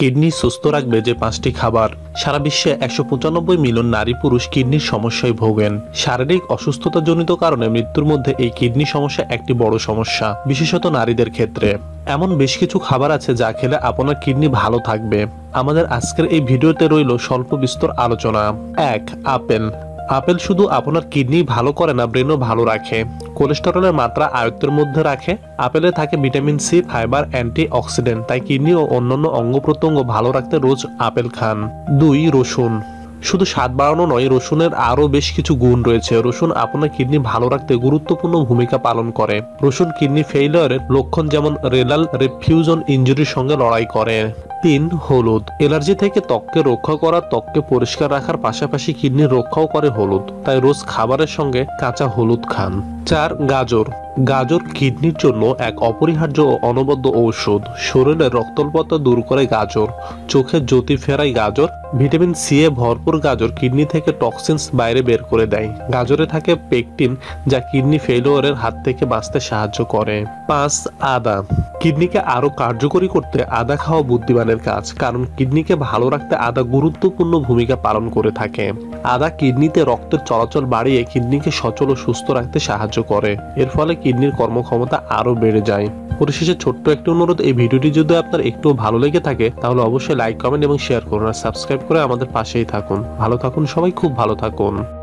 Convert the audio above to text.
Kidney সুস্থ রাখবে যে পাঁচটি খাবার। সারা বিশ্বে একশো পঁচানব্বই মিলিয়ন নারী পুরুষ কিডনির সমস্যায় ভোগেন। শারীরিক অসুস্থতাজনিত কারণে মৃত্যুর মধ্যে এই কিডনি সমস্যা একটি বড় সমস্যা, বিশেষত নারীদের ক্ষেত্রে। এমন বেশ কিছু খাবার আছে যা খেলে আপনার কিডনি ভালো থাকবে। আমাদের আজকের এই ভিডিওতে রইল স্বল্প বিস্তর আলোচনা। এক, আপেল। আপেল শুধু আপনার কিডনি ভালো করে না, ব্রেনও ভালো রাখে। কোলেস্টেরলের মাত্রা আয়ত্তের মধ্যে রাখে। আপেলে থাকে vitamin C, fibre anti oxidant তাই কিডনি ও অন্যান্য অঙ্গ প্রত্যঙ্গ ভালো রাখতে রোজ আপেল খান। দুই, রসুন। শুধু স্বাদ বাড়ানো নয়, রসুনের আরও বেশ কিছু গুণ রয়েছে। রসুন আপনার কিডনি ভালো রাখতে গুরুত্বপূর্ণ ভূমিকা পালন করে। রসুন কিডনি ফেইলিয়রের লক্ষণ যেমন রেলাল রেফিউজন ইঞ্জুরির সঙ্গে লড়াই করে। তিন হলুদ। এলার্জি থেকে ত্বককে রক্ষা করা, ত্বককে পরিষ্কার রাখার পাশাপাশি কিডনি রক্ষাও করে হলুদ। তাই রোজ খাবারের সঙ্গে কাঁচা হলুদ খান। চার গাজর। গাজর কিডনির জন্য এক অপরিহার্য ও অনবদ্য ঔষধ। শরীরের রক্তল্পতা দূর করে গাজর। চোখের জ্যোতি ফেরায় গাজর। ভিটামিন সি এ ভরপুর গাজর কিডনি থেকে টক্সিনস বাইরে বের করে দেয়। গাজরে থাকে পেকটিন, যা কিডনি ফেলিওরের হাত থেকে বাঁচতে সাহায্য করে। পাঁচ, আদা। কিডনিকে আরও কার্যকরী করতে আদা খাওয়া বুদ্ধিমানের কাজ, কারণ কিডনিকে ভালো রাখতে আদা গুরুত্বপূর্ণ ভূমিকা পালন করে থাকে। আদা কিডনিতে রক্তের চলাচল বাড়িয়ে কিডনিকে সচল ও সুস্থ রাখতে সাহায্য করে। এর ফলে কিডনির কর্মক্ষমতা আরও বেড়ে যায়। পরিশেষে ছোট্ট একটি অনুরোধ, এই ভিডিওটি যদি আপনার একটু ভালো লেগে থাকে, তাহলে অবশ্যই লাইক, কমেন্ট এবং শেয়ার করুন আর সাবস্ক্রাইব করে আমাদের পাশেই থাকুন। ভালো থাকুন সবাই, খুব ভালো থাকুন।